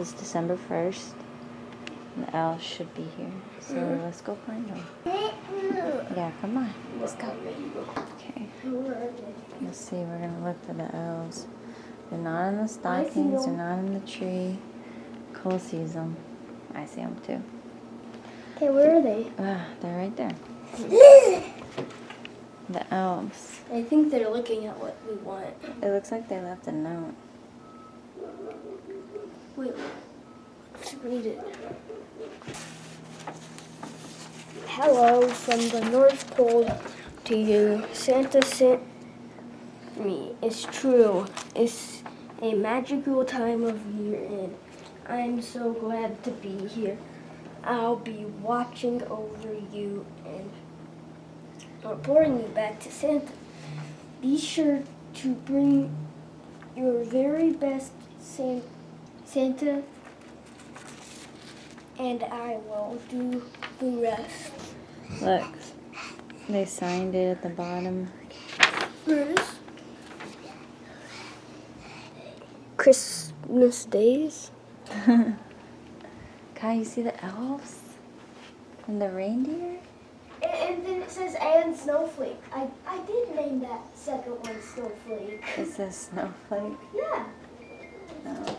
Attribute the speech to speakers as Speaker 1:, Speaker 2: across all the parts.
Speaker 1: It's December 1st. The elves should be here. So
Speaker 2: Mhm.
Speaker 1: let's go find them. Yeah, come on. Let's go. Okay. Let's see. We're going to look for the elves. They're not in the stockings. They're not in the tree. Cole sees them. I see them too.
Speaker 2: Okay, where are they?
Speaker 1: Ah, they're right there. The elves.
Speaker 2: I think they're looking at what we want.
Speaker 1: It looks like they left a note.
Speaker 2: Wait, let's read it. Hello from the North Pole to you. Santa sent me. It's true. It's a magical time of year and I'm so glad to be here. I'll be watching over you and reporting you back to Santa. Be sure to bring your very best San- Santa and I will do the rest.
Speaker 1: Look. They signed it at the bottom.
Speaker 2: First, Christmas days.
Speaker 1: Kai, you see the elves? And the reindeer?
Speaker 2: And, and then it says and snowflake. I, I did name that second one snowflake.
Speaker 1: It says snowflake.
Speaker 2: Yeah,
Speaker 1: No.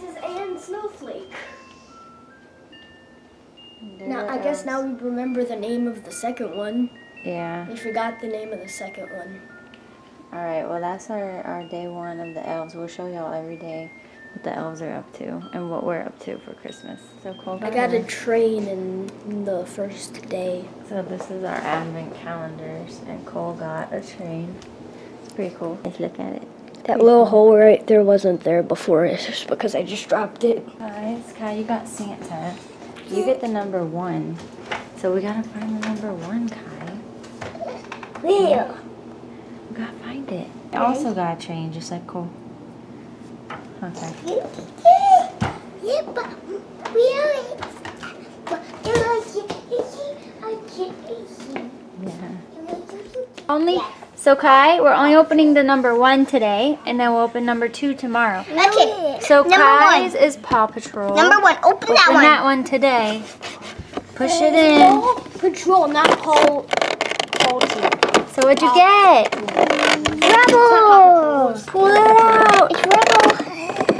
Speaker 2: Says and snowflake.
Speaker 1: They're
Speaker 2: Now I guess now we remember the name of the second one.
Speaker 1: Yeah.
Speaker 2: We forgot the name of the second one.
Speaker 1: Alright, well that's our, our day one of the elves. We'll show y'all every day what the elves are up to and what we're up to for Christmas. So Cole
Speaker 2: I got a train in the first day.
Speaker 1: So this is our advent calendars and Cole got a train. It's pretty cool. Let's look at it.
Speaker 2: That little hole right there wasn't there before. It's just because I just dropped it.
Speaker 1: Guys, Kai, you got Santa. You get the number one. So we gotta find the number one, Kai.
Speaker 2: There.
Speaker 1: We gotta find it. I also got a train, just like Cole. Okay.
Speaker 3: Yeah, but
Speaker 1: Yeah. Only so Kai, we're only opening the number one today, and then we'll open number two tomorrow.
Speaker 3: Okay.
Speaker 1: So
Speaker 3: Number
Speaker 1: Kai's
Speaker 3: one.
Speaker 1: is Paw Patrol.
Speaker 3: Number one. Open
Speaker 1: open
Speaker 3: that one.
Speaker 1: Open that one today. Push it in.
Speaker 2: Patrol, not Paul.
Speaker 1: So what'd you get?
Speaker 3: Rubble.
Speaker 1: Pull it out.
Speaker 3: It's Rubble.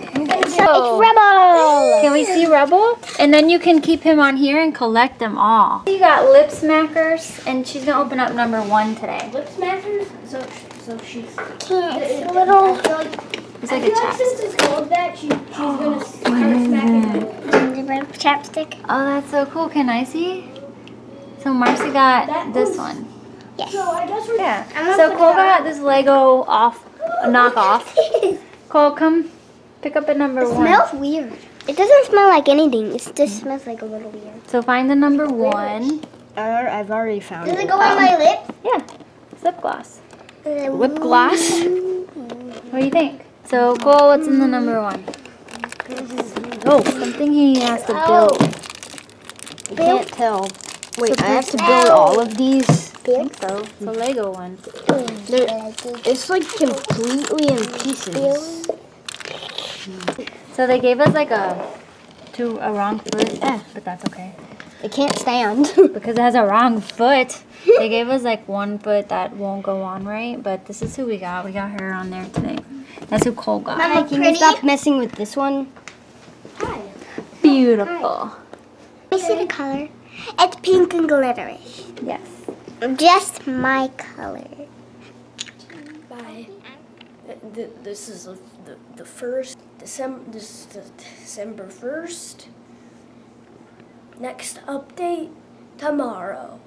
Speaker 3: It's, Rubble.
Speaker 1: Can we see Rubble? And then you can keep him on here and collect them all. You got lip smackers, and she's gonna open up number one today.
Speaker 2: Lip smackers. So, so she's.
Speaker 3: It's a little.
Speaker 2: I feel like,
Speaker 1: It's
Speaker 2: I
Speaker 1: like a
Speaker 2: feel like
Speaker 1: chapstick.
Speaker 2: since it's that, she, she's gonna oh, start smacking.
Speaker 3: Chapstick.
Speaker 1: Oh, that's so cool. Can I see? So Marcy got
Speaker 2: That
Speaker 1: this
Speaker 2: was-
Speaker 1: one.
Speaker 3: Yes.
Speaker 2: So I guess we're.
Speaker 1: Yeah. So Cole got this Lego off oh, knockoff. Cole, come pick up a number
Speaker 3: It
Speaker 1: one.
Speaker 3: It smells weird. It doesn't smell like anything. It just smells like a little weird.
Speaker 1: So find the number one.
Speaker 2: I've already found
Speaker 3: Does it go on my lip?
Speaker 1: Yeah. Lip gloss.
Speaker 2: Uh, lip gloss.
Speaker 1: What do you think? So Cole, what's in the number one? Oh, something he has to
Speaker 3: Oh.
Speaker 1: build.
Speaker 2: I can't tell. Wait,
Speaker 1: So
Speaker 2: I have to
Speaker 1: please-
Speaker 2: build all of these.
Speaker 1: I think so. It's a Lego one.
Speaker 2: They're- It's like completely in pieces.
Speaker 1: So they gave us like a to a wrong foot, eh, but that's okay.
Speaker 2: It can't stand.
Speaker 1: because it has a wrong foot. They gave us like one foot that won't go on right, but this is who we got. We got her on there today. That's who Cole got.
Speaker 3: Mama,
Speaker 2: Can you
Speaker 3: pretty?
Speaker 2: stop messing with this one? Hi.
Speaker 1: Beautiful.
Speaker 3: Let me see the color. It's pink and glittery.
Speaker 1: Yes.
Speaker 3: Just my color.
Speaker 2: Bye. This is the, the, the first December. December first. Next update tomorrow.